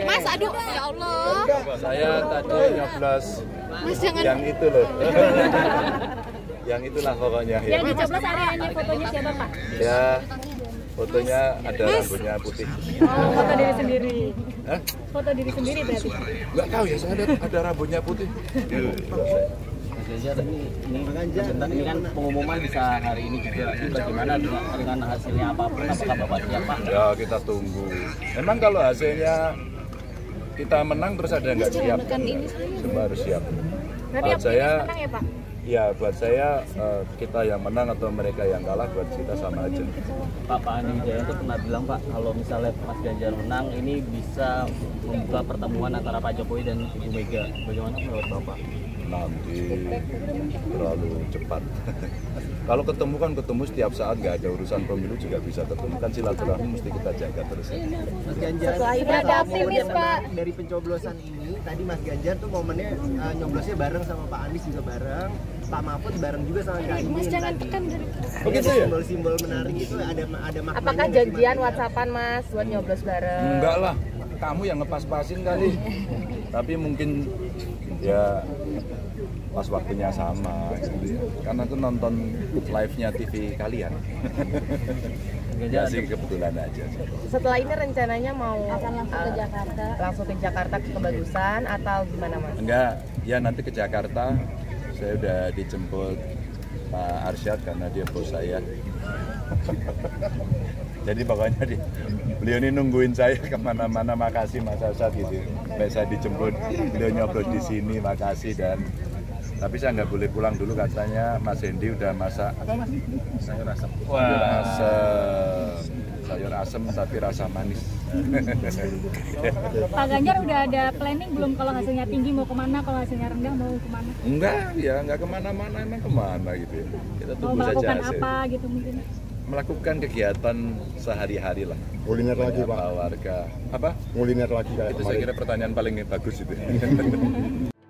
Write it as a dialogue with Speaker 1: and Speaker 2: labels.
Speaker 1: Mas, aduh, ya Allah.
Speaker 2: Saya tadi nyoblos
Speaker 1: Mas jangan.
Speaker 2: yang itu loh. yang itulah pokoknya ya.
Speaker 3: Yang dicoblos areanya fotonya siapa Pak?
Speaker 2: Ya, fotonya ada rambutnya putih.
Speaker 3: Oh, foto diri sendiri.
Speaker 2: Hah?
Speaker 3: Foto diri sendiri berarti.
Speaker 2: Nggak tahu ya, saya lihat ada rambutnya putih.
Speaker 4: Mas Ganjar ini ini, kan pengumuman bisa hari ini juga. Ini bagaimana dengan, dengan hasilnya apa pun apakah Bapak siap Pak?
Speaker 2: Ya kita tunggu. Memang kalau hasilnya kita menang terus ada yang nggak siap, semua harus siap.
Speaker 3: Berarti
Speaker 2: Buat saya,
Speaker 3: menang ya Pak?
Speaker 2: ya buat saya eh, kita yang menang atau mereka yang kalah buat kita sama aja.
Speaker 4: Pak Pak Andi Wijaya itu pernah bilang Pak kalau misalnya Mas Ganjar menang ini bisa membuka pertemuan antara Pak Jokowi dan Ibu Mega. Bagaimana menurut Bapak?
Speaker 2: Nanti terlalu cepat. Kalau ketemu kan ketemu setiap saat nggak ada urusan pemilu juga bisa ketemu kan silaturahmi mesti kita jaga terus.
Speaker 5: Mas Ganjar
Speaker 3: Setelah ini ada optimis, Pak.
Speaker 5: dari pencoblosan ini tadi Mas Ganjar tuh momennya uh, nyoblosnya bareng sama Pak Anies juga bareng Pak Mahfud bareng juga sama Kak Imin
Speaker 1: Mas jangan tekan dari
Speaker 2: Begitu ya?
Speaker 5: simbol-simbol menarik itu ada ada maknanya
Speaker 3: Apakah janjian? WhatsAppan Mas buat nyoblos bareng?
Speaker 2: Enggak lah, kamu yang ngepas-pasin kali. Tapi mungkin ya pas waktunya sama gitu ya. Karena aku nonton live-nya TV kalian. ya sih kebetulan aja.
Speaker 3: Setelah ini rencananya mau langsung ke Jakarta, langsung ke Jakarta ke kebagusan atau gimana Mas?
Speaker 2: Enggak, ya nanti ke Jakarta saya udah dijemput Pak Arsyad karena dia bos saya. Jadi pokoknya di, beliau ini nungguin saya ke mana-mana makasih Mas Arsyad gitu. Sampai saya dijemput, beliau nyoblos di sini makasih dan tapi saya nggak boleh pulang dulu katanya Mas Hendy udah masak sayur asam. Sayur asam, sayur asam tapi rasa manis.
Speaker 3: Pak Ganjar udah ada planning belum kalau hasilnya tinggi mau ke mana, kalau hasilnya rendah mau ke mana?
Speaker 2: Enggak, ya enggak ke mana-mana, emang ke mana gitu ya. Kita
Speaker 3: Mau
Speaker 2: tunggu saja
Speaker 3: melakukan
Speaker 2: hasil.
Speaker 3: apa gitu mungkin?
Speaker 2: Melakukan kegiatan sehari-hari lah.
Speaker 6: kuliner lagi pak
Speaker 2: warga. Apa?
Speaker 6: kuliner lagi kayak
Speaker 2: Itu saya kira pertanyaan paling bagus itu.